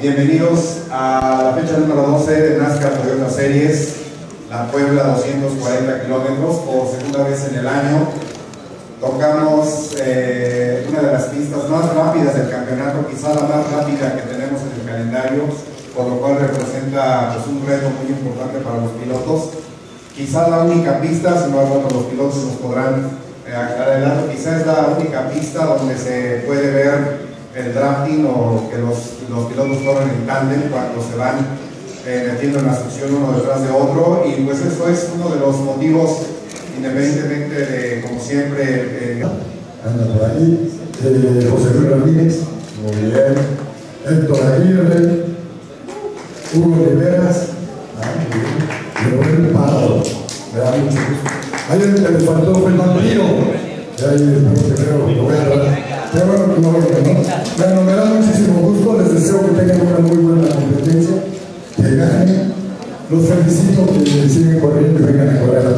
Bienvenidos a la fecha número 12 de NASCAR Toyota Series, la Puebla 240 kilómetros, por segunda vez en el año. Tocamos eh, una de las pistas más rápidas del campeonato, quizá la más rápida que tenemos en el calendario, por lo cual representa pues, un reto muy importante para los pilotos. Quizá la única pista, si no bueno, los pilotos nos podrán eh, aclarar, quizá es la única pista donde se puede ver el drafting o que los, los pilotos corren en tándem cuando se van eh, metiendo en la sección uno detrás de otro. Y pues eso es uno de los motivos independientemente de como siempre eh, anda por ahí eh, José Luis Ramírez muy bien Héctor Aguirre Hugo Riveras ah, Leonel Parado me da mucho gusto. El le faltó Fernando Lío ahí no sé creo pero bueno, no voy a ganar. Bueno, me da muchísimo gusto, les deseo que tengan una muy buena competencia, que ganen. Los felicito que siguen corriendo y vengan a correr a la